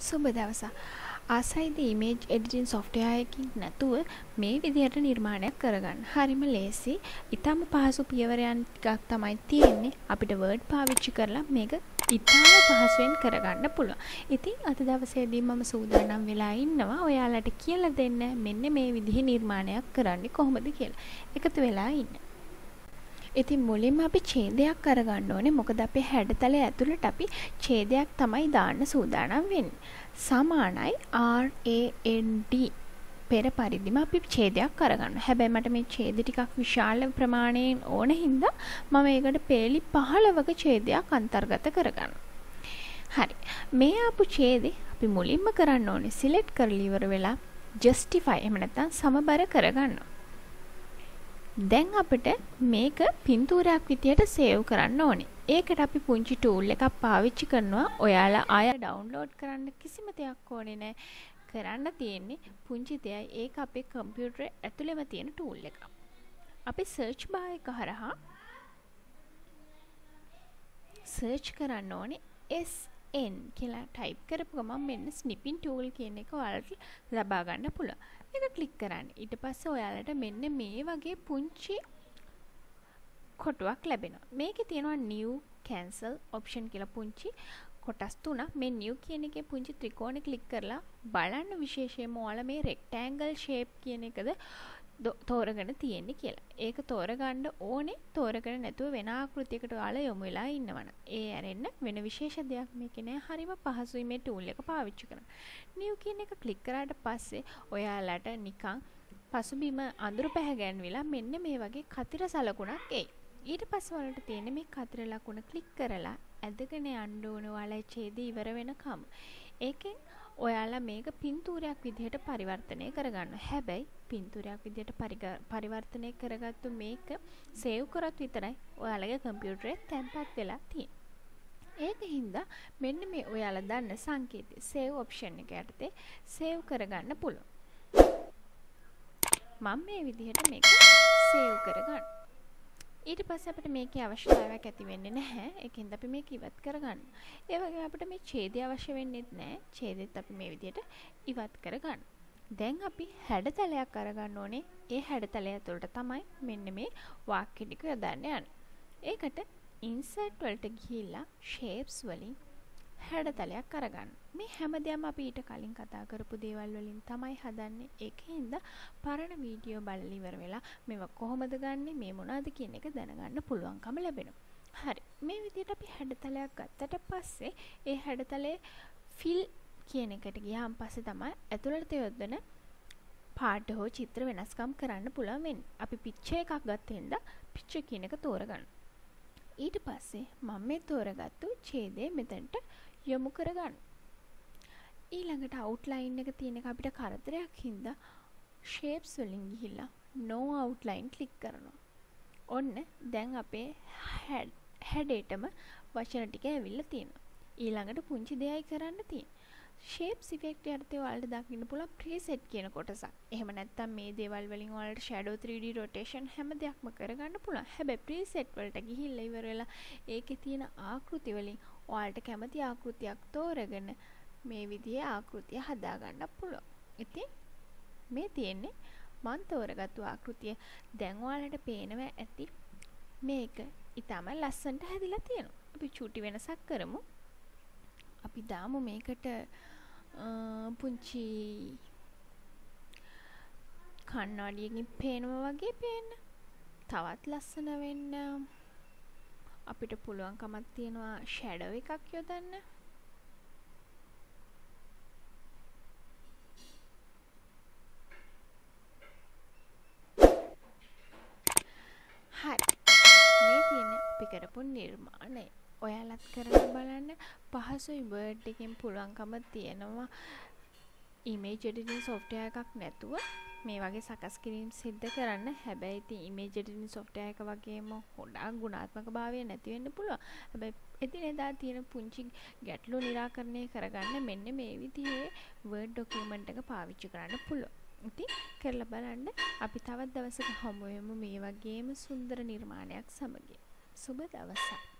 සුබ දවස ආසයිද image editing සොෆ්ටයායකින් නැතුව මේ විදිහට නිර්මාණයක් කරගන්න. හරිම ලේසි. ඉතාම පහසු පියවරයන් ටිකක් තමයි තියෙන්නේ. අපිට වර්ඩ් පාවිච්චි කරලා මේක ඉතාම පහසුවෙන් කරගන්න පුළුවන්. ඉතින් අද දවසේදී මම සූදානම් වෙලා ඉන්නවා. ඔයාලට කියලා දෙන්න මෙන්න මේ විදිහ නිර්මාණයක් කරන්නේ කොහොමද කියලා. එකතු වෙලා ඉන්න. ඉතින් මුලින්ම අපි ඡේදයක් කරගන්න ඕනේ. මොකද අපේ හැඩතල ඇතුළට අපි ඡේදයක් තමයි දාන්න සූදානම් වෙන්නේ. සමානයි R A N D පෙර පරිදිම අපි ඡේදයක් කරගන්න. හැබැයි මට මේ ඡේද ටිකක් විශාල ප්‍රමාණයෙන් ඕන හින්දා මම ඒකට පේලි 15ක ඡේදයක් අන්තර්ගත කරගන්නවා. හරි. මේ ආපු ඡේදේ අපි මුලින්ම කරන්න ඕනේ සිලෙක්ට් කරලා ඉවර වෙලා justify එහෙම නැත්නම් සමබර කරගන්නවා. දැන් අපිට මේක පින්තූරයක් විදියට සේව් කරන්න ඕනේ. ඒකට අපි පුංචි ටූල් එකක් පාවිච්චි කරනවා. ඔයාලා ආය ඩවුන්ලෝඩ් කරන්න කිසිම දෙයක් ඕනේ නැහැ. කරන්න තියෙන්නේ පුංචි දෙයයි ඒක අපේ කම්පියුටර් ඇතුළෙම තියෙන ටූල් එක. අපි සර්ච් බාර් එක හරහා සර්ච් කරන්න ඕනේ SN කියලා ටයිප් කරපු ගමන් මෙන්න ස්නිපින් ටූල් කියන එක ඔයාලට ලබා ගන්න පුළුවන්. එක ක්ලික් කරන්න. ඊට පස්සේ ඔයාලට මෙන්න මේ වගේ පුංචි කොටුවක් ලැබෙනවා. මේකේ තියෙනවා new cancel option කියලා පුංචි කොටස් තුනක්. මේ new කියන එකේ පුංචි ත්‍රිකෝණේ ක්ලික් කරලා බලන්න විශේෂයෙන්ම ඔයාලා මේ rectangle shape කියන එකද තෝරගෙන තියෙන්නේ කියලා. ඒක තෝරගන්න ඕනේ තෝරගෙන නැතුව වෙන ආකෘතියකට ඔයාලා යොමු වෙලා ඉන්නවනම්. ඒ ඇරෙන්න වෙන විශේෂ දෙයක් මේකේ නෑ. හරිම පහසුයි මේ ටූල් එක පාවිච්චි කරන්න. new කියන එක ක්ලික් කරාට පස්සේ ඔයාලට නිකන් පසුබිම අඳුරු පැහැගැන්විලා මෙන්න මේ වගේ කතිර සලකුණක් එයි. ඊට පස්සේ වලට තියෙන මේ කතිර ලකුණ ක්ලික් කරලා ඇදගෙන යන්න ඕන ඔයාලා ඡේදය ඉවර වෙනකම්. ඒකෙන් ඔයාලා මේක පින්තූරයක් විදිහට පරිවර්තනය කරගන්න. හැබැයි පින්තූරයක් විදිහට පරිවර්තනය කරගත්තු මේක සේව් කරත් විතරයි ඔයාලගේ කම්පියුටරේ තැන්පත් වෙලා තියෙන්නේ. ඒක හින්දා මෙන්න මේ ඔයාලා දන්න සංකේතය සේව් ඔප්ෂන් එක යටතේ සේව් කරගන්න පුළුවන්. මම මේ විදිහට මේක සේව් කරගන්න. ඊට පස්සේ අපිට මේකේ අවශ්‍යතාවයක් ඇති වෙන්නේ නැහැ. ඒකෙන්ද අපි මේක ඉවත් කරගන්න. ඒ වගේම අපිට මේ ඡේදය අවශ්‍ය වෙන්නේත් නැහැ. ඡේදෙත් අපි මේ විදිහට ඉවත් කරගන්න. දැන් අපි හැඩතලයක් අරගන්න ඕනේ. ඒ හැඩතලය ඇතුළට තමයි මෙන්න මේ වාක්‍ය ටික යොදන්න යන්නේ. ඒකට insert වලට ගිහිල්ලා shapes වලින් හැඩතලයක් අරගන්න. මේ හැමදේම අපි ඊට කලින් කතා කරපු දේවල් වලින් තමයි හදන්නේ. ඒකෙන්ද පරණ වීඩියෝ බලලා ඉවර වෙලා මේවා කොහොමද ගන්නෙ මේ මොනවද කියන එක දැනගන්න පුළුවන්කම ලැබෙනවා. හරි. මේ විදිහට අපි හැඩතලයක් ගත්තට පස්සේ ඒ හැඩතලේ fill කියන එකට ගියාන් පස්සේ තමයි ඇතුළට යොදන පාට හෝ චිත්‍ර වෙනස්කම් කරන්න පුළුවන් වෙන්නේ. අපි පිච්චර් එකක් ගත්තෙන්ද පිච්චර් කියන එක තෝරගන්න. ඊට පස්සේ මම මේ තෝරගත්තු ඡේදය මෙතනට යොමු කරගන්න. ඊළඟට අවුට්ලයින් එක තියෙන එක අපිට කරදරයක් හින්දා ෂේප්ස් වලින් ගිහිල්ලා no outline ක්ලික් කරනවා. ඔන්න දැන් අපේ හැඩේටම වචන ටික ඇවිල්ලා තියෙනවා. ඊළඟට පුංචි දෙයයි කරන්න තියෙන්නේ. ෂේප්ස් ඉෆෙක්ට් යටතේ ඔයාලට දකින්න පුළුවන් ප්‍රීසෙට් කියන කොටසක්. එහෙම නැත්නම් මේ දේවල් වලින් ඔයාලට shadow 3D rotation හැම දෙයක්ම කරගන්න පුළුවන්. හැබැයි ප්‍රීසෙට් වලට ගිහිල්ලා ඉවර වෙලා ඒකේ තියෙන ආකෘති වලින් ඔයාලට කැමති ආකෘතියක් තෝරගෙන මේ විදිහේ ආකෘතිය හදාගන්න පුළුවන්. ඉතින් මේ තියෙන්නේ මන් තෝරගත්තු ආකෘතිය. දැන් ඔයාලට පේනවා ඇති මේක ඊටම ලස්සනට හැදිලා තියෙනවා. අපි චූටි වෙනසක් කරමු. අපි දාමු මේකට පුංචි කණ්ණාඩියකින් පේනවා වගේ පේන්න. තවත් ලස්සන වෙන්න අපිට පුළුවන්කමක් තියෙනවා ෂැඩෝ එකක් යොදන්න. කරපු නිර්මාණය. ඔයාලත් කරලා බලන්න. පහසුයි වර්ඩ් එකෙන් පුළුවන්කම තියෙනවා. ඉමේජ් එඩිටින් සොෆ්ට්වෙයාර් එකක් නැතුව. මේ වගේ සකස් කිරීම සිද්ධ කරන්න හැබැයි ඉතින් ඉමේජ් එඩිටින් සොෆ්ට්වෙයාර් එක වගේම හොඩක් ගුණාත්මක භාවය නැති වෙන්න පුළුවන්. හැබැයි එදිනෙදා තියෙන පුංචි ගැටලු निराකරණය කරගන්න මෙන්න මේ විදිහේ වර්ඩ් ඩොකියුමන්ට් එක පාවිච්චි කරන්න පුළුවන්. ඉතින් කරලා බලන්න අපි තවත් දවසක හමු වෙමු මේ වගේම සුන්දර නිර්මාණයක් සමගින්. සුබ දවසක්